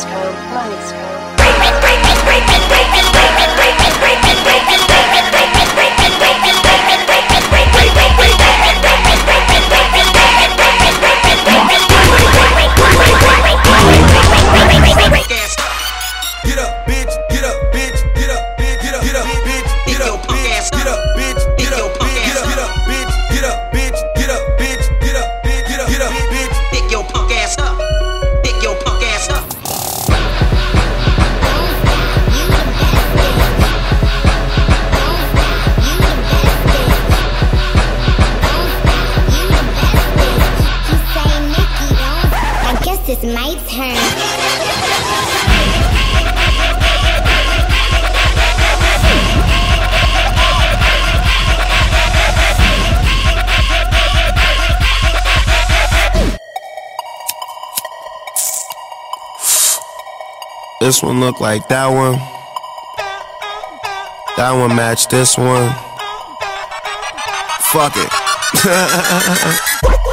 Maestro, Maestro. it's my turn. This one look like that one. That one match this one. Fuck it.